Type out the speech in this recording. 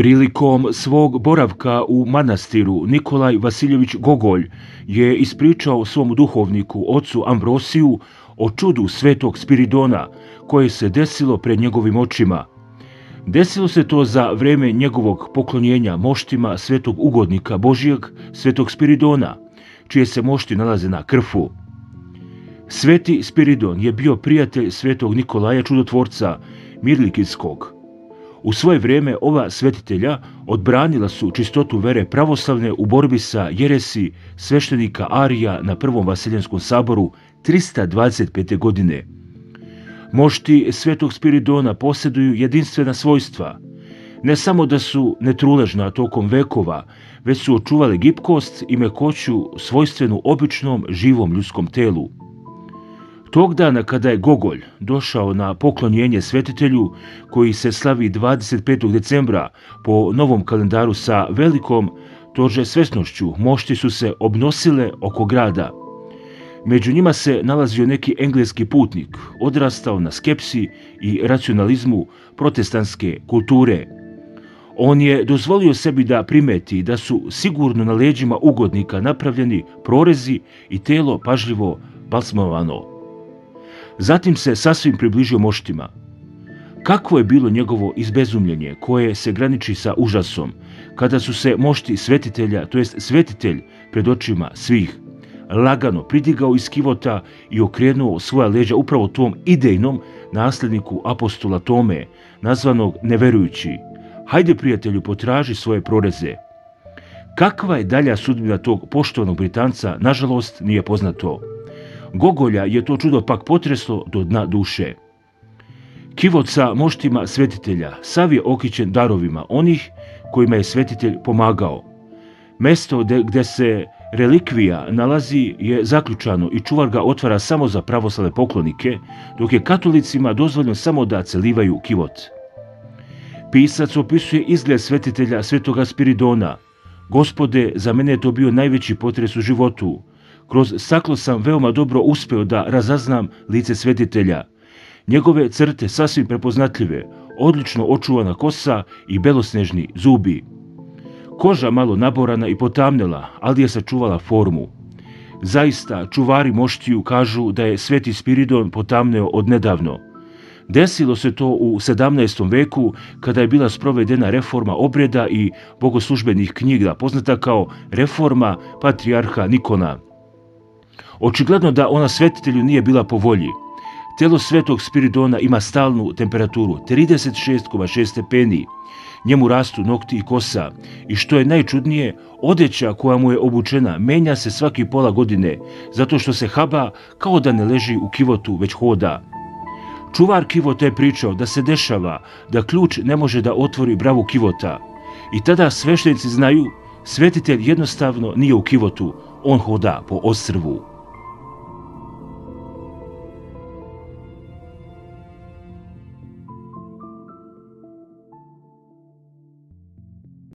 Prilikom svog boravka u manastiru Nikolaj Vasiljević Gogolj je ispričao svom duhovniku, ocu Ambrosiju, o čudu svetog Spiridona koje se desilo pred njegovim očima. Desilo se to za vreme njegovog poklonjenja moštima svetog ugodnika Božijeg, svetog Spiridona, čije se mošti nalaze na krfu. Sveti Spiridon je bio prijatelj svetog Nikolaja čudotvorca Mirlikijskog, u svoje vrijeme ova svetitelja odbranila su čistotu vere pravoslavne u borbi sa jeresi sveštenika Arija na Prvom Vasiljenskom saboru 325. godine. Mošti svetog Spiridona posjeduju jedinstvena svojstva. Ne samo da su netruležna tokom vekova, već su očuvali gipkost i mekoću svojstvenu običnom živom ljudskom telu. Tog dana kada je Gogolj došao na poklonjenje svetitelju koji se slavi 25. decembra po novom kalendaru sa velikom tože svesnošću, mošti su se obnosile oko grada. Među njima se nalazio neki engleski putnik, odrastao na skepsi i racionalizmu protestantske kulture. On je dozvolio sebi da primeti da su sigurno na leđima ugodnika napravljeni prorezi i telo pažljivo balsmovano. Zatim se sasvim približio moštima. Kakvo je bilo njegovo izbezumljenje koje se graniči sa užasom, kada su se mošti svetitelja, to jest svetitelj pred očima svih, lagano pridigao iz kivota i okrenuo svoja leđa upravo tom idejnom nasljedniku apostola Tome, nazvanog neverujući. Hajde prijatelju, potraži svoje proreze. Kakva je dalja sudbina tog poštovanog Britanca, nažalost, nije poznato. Gogolja je to čudo pak potreslo do dna duše. Kivot sa moštima svetitelja sav je okićen darovima onih kojima je svetitelj pomagao. Mesto gdje se relikvija nalazi je zaključano i čuvar ga otvara samo za pravoslavne poklonike, dok je katolicima dozvoljeno samo da celivaju kivot. Pisac opisuje izgled svetitelja svetoga Spiridona. Gospode, za mene je to bio najveći potres u životu. Kroz staklo sam veoma dobro uspeo da razaznam lice svetitelja. Njegove crte sasvim prepoznatljive, odlično očuvana kosa i belosnežni zubi. Koža malo naborana i potamnela, ali je sačuvala formu. Zaista, čuvari moštiju kažu da je sveti Spiridon potamneo odnedavno. Desilo se to u 17. veku kada je bila sprovedena reforma obreda i bogoslužbenih knjiga, poznata kao reforma patrijarha Nikona. Očigledno da ona svetitelju nije bila po volji. Telo svetog Spiridona ima stalnu temperaturu 36,6 stepeni. Njemu rastu nokti i kosa i što je najčudnije, odeća koja mu je obučena menja se svaki pola godine, zato što se haba kao da ne leži u kivotu, već hoda. Čuvar kivota je pričao da se dešava da ključ ne može da otvori bravu kivota. I tada sveštenici znaju, svetitelj jednostavno nije u kivotu, on hoda po ostrvu.